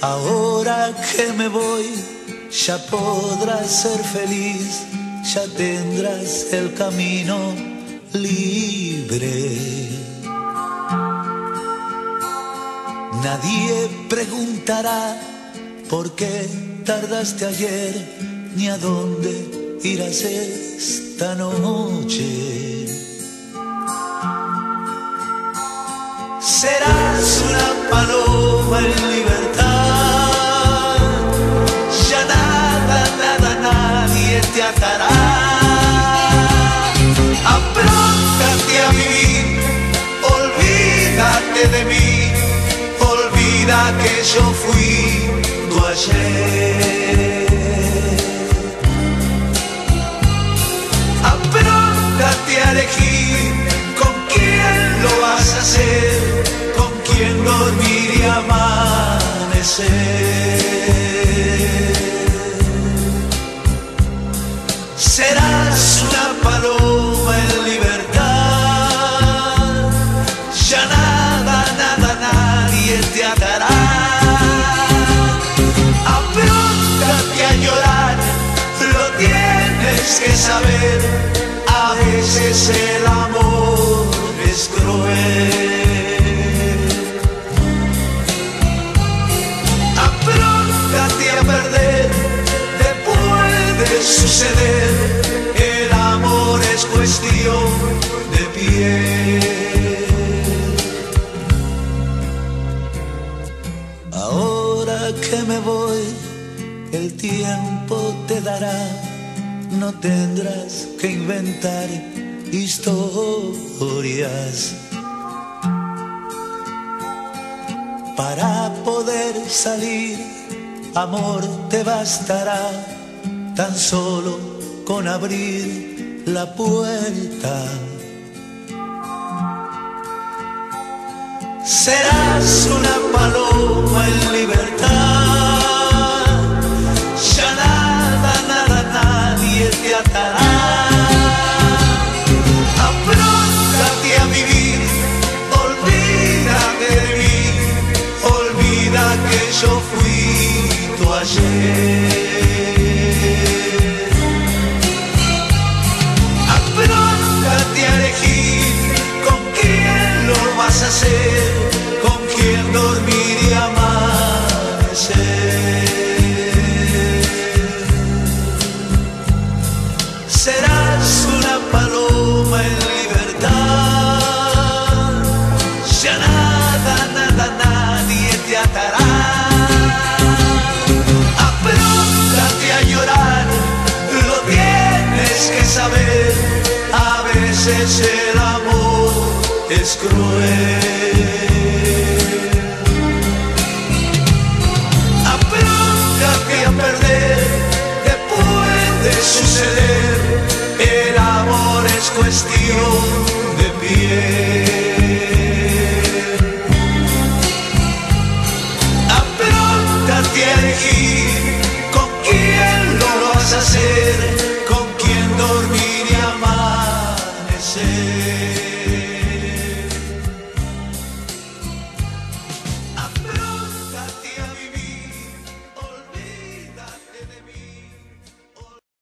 Ahora que me voy, ya podrás ser feliz, ya tendrás el camino libre. Nadie preguntará por qué tardaste ayer, ni a dónde irás esta noche. Serás una paloma en libertad, te atará. A vivir, olvídate de mí, olvida que yo fui tu ayer. Apróntate a elegir con quién lo vas a hacer, con quién dormir y amanecer. Tienes que saber, a veces el amor es cruel. Apróntate a perder, te puede suceder, el amor es cuestión de piel. Ahora que me voy, el tiempo te dará, no tendrás que inventar historias. Para poder salir, amor te bastará, tan solo con abrir la puerta. Serás una paloma en yo fui tu ayer. Apróntate a elegir con quién lo vas a hacer, con quién dormir y amanecer. Serás una paloma Que saber, a veces el amor es cruel. Apróntate a perder, te puede suceder. El amor es cuestión de piel. Apróntate a elegir